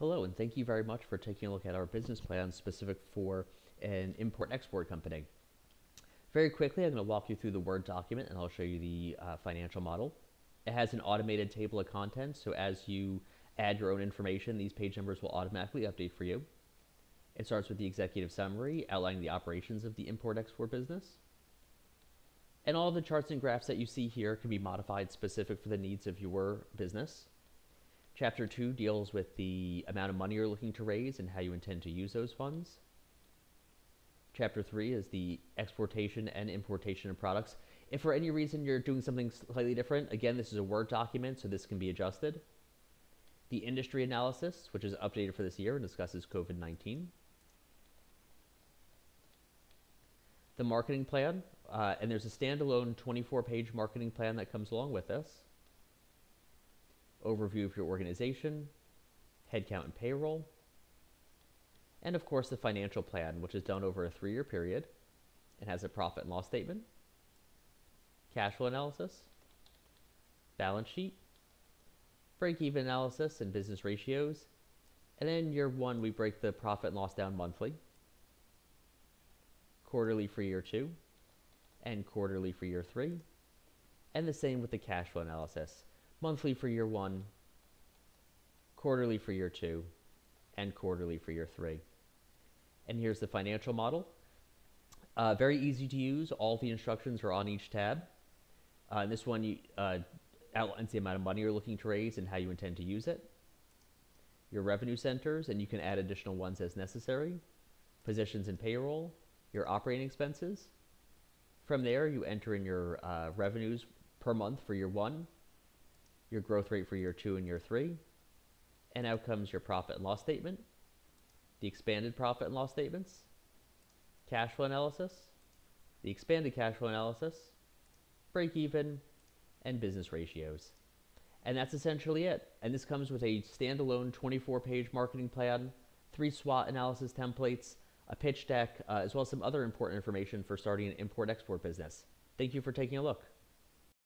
Hello, and thank you very much for taking a look at our business plan specific for an import-export company. Very quickly, I'm going to walk you through the Word document and I'll show you the uh, financial model. It has an automated table of contents, so as you add your own information, these page numbers will automatically update for you. It starts with the executive summary outlining the operations of the import-export business. And all the charts and graphs that you see here can be modified specific for the needs of your business. Chapter 2 deals with the amount of money you're looking to raise and how you intend to use those funds. Chapter 3 is the exportation and importation of products. If for any reason you're doing something slightly different, again, this is a Word document, so this can be adjusted. The industry analysis, which is updated for this year and discusses COVID 19. The marketing plan, uh, and there's a standalone 24 page marketing plan that comes along with this overview of your organization, headcount and payroll, and of course the financial plan, which is done over a three-year period and has a profit and loss statement, cash flow analysis, balance sheet, break-even analysis and business ratios, and then year one, we break the profit and loss down monthly, quarterly for year two, and quarterly for year three, and the same with the cash flow analysis monthly for year one, quarterly for year two, and quarterly for year three. And here's the financial model. Uh, very easy to use. All the instructions are on each tab. Uh, this one you, uh, outlines the amount of money you're looking to raise and how you intend to use it. Your revenue centers, and you can add additional ones as necessary. Positions and payroll, your operating expenses. From there, you enter in your uh, revenues per month for year one, your growth rate for year two and year three, and out comes your profit and loss statement, the expanded profit and loss statements, cash flow analysis, the expanded cash flow analysis, break even, and business ratios. And that's essentially it. And this comes with a standalone 24 page marketing plan, three SWOT analysis templates, a pitch deck, uh, as well as some other important information for starting an import export business. Thank you for taking a look.